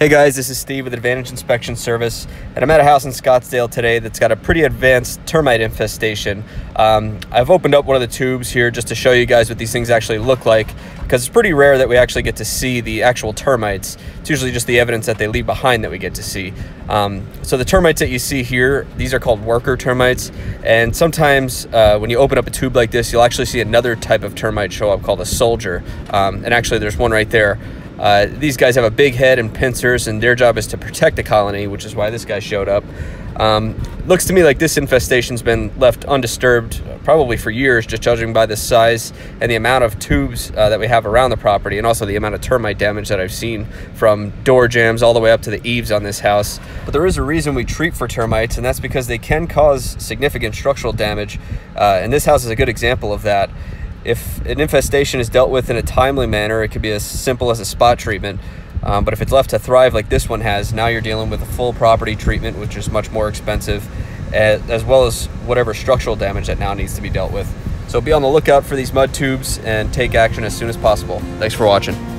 Hey guys, this is Steve with Advantage Inspection Service, and I'm at a house in Scottsdale today that's got a pretty advanced termite infestation. Um, I've opened up one of the tubes here just to show you guys what these things actually look like, because it's pretty rare that we actually get to see the actual termites. It's usually just the evidence that they leave behind that we get to see. Um, so the termites that you see here, these are called worker termites, and sometimes uh, when you open up a tube like this, you'll actually see another type of termite show up called a soldier. Um, and actually, there's one right there. Uh, these guys have a big head and pincers, and their job is to protect the colony, which is why this guy showed up. Um, looks to me like this infestation's been left undisturbed uh, probably for years, just judging by the size and the amount of tubes uh, that we have around the property, and also the amount of termite damage that I've seen from door jambs all the way up to the eaves on this house. But there is a reason we treat for termites, and that's because they can cause significant structural damage, uh, and this house is a good example of that. If an infestation is dealt with in a timely manner, it could be as simple as a spot treatment. Um, but if it's left to thrive like this one has, now you're dealing with a full property treatment, which is much more expensive, as well as whatever structural damage that now needs to be dealt with. So be on the lookout for these mud tubes and take action as soon as possible. Thanks for watching.